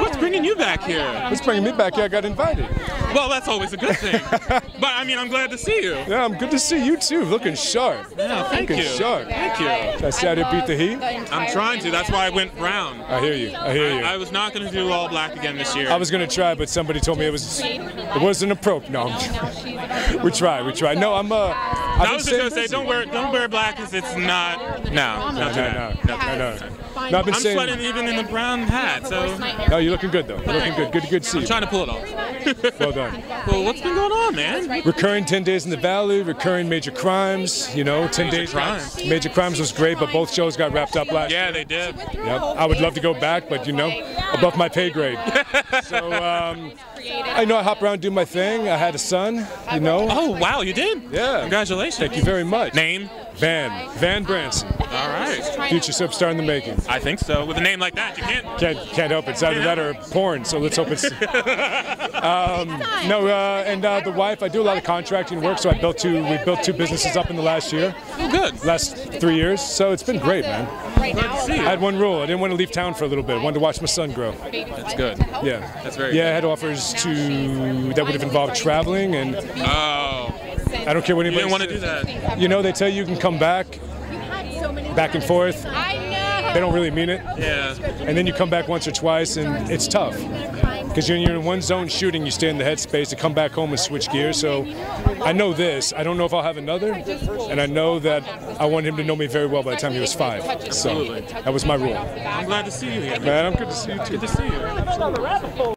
What's bringing you back here? What's bringing me back here? I got invited. Well, that's always a good thing. but I mean, I'm glad to see you. Yeah, I'm good to see you too. Looking sharp. Yeah, thank Looking you. sharp. Thank you. I see how to beat the heat? I'm trying to. That's why I went brown. I hear you. I hear you. I was not going to do all black again this year. I was gonna try, but somebody told me it was it wasn't appropriate. No, we try, we try. No, I'm uh. I've I been was just gonna say, don't wear don't wear black because it's not. No, No, no, no, no, no, no. No, I've been I'm saying. sweating even in the brown hat, so No, you're looking good though. You're looking good. Good, good to see I'm you. trying to pull it off. Well done. well, what's been going on, man? Recurring 10 Days in the Valley, recurring Major Crimes. You know, 10 Major Days. Crimes. Major Crimes was great, but both shows got wrapped up last. Yeah, they did. Yep. I would love to go back, but you know, above my pay grade. so um, I know I hop around, do my thing. I had a son. You know. Oh wow, you did? Yeah. Congratulations. Thank you very much. Name? Van Van Branson, All right. future superstar in the making. I think so. With a name like that, you can't. Can't can't help it. It's either that or porn. So let's hope it's. um, no, uh, and uh, the wife. I do a lot of contracting work, so I built two. We built two businesses up in the last year, Oh, good. last three years. So it's been great, man. Glad to see I had one rule. I didn't want to leave town for a little bit. I wanted to watch my son grow. That's good. Yeah. That's very Yeah, I had offers to that would have involved traveling, and Oh, I don't care what you anybody. didn't want to do says. that. You know, they tell you you can come back, back and forth. They don't really mean it, Yeah. and then you come back once or twice, and it's tough. Because you're, you're in one zone shooting, you stay in the headspace to come back home and switch gears. So I know this. I don't know if I'll have another, and I know that I want him to know me very well by the time he was five. So that was my rule. I'm glad to see you here. Man, I'm good to see you too. Good to see you.